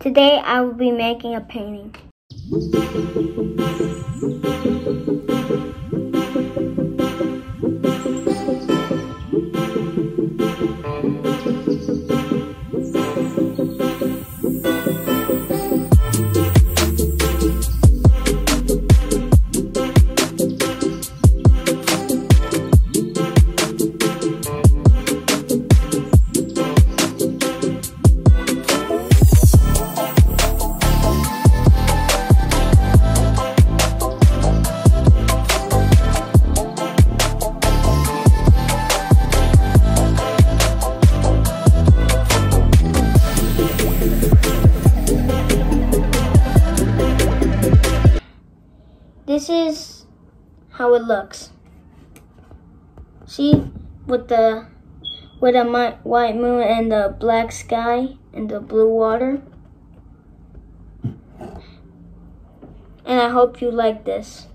Today I will be making a painting. This is how it looks. See, with the with a white moon and the black sky and the blue water. And I hope you like this.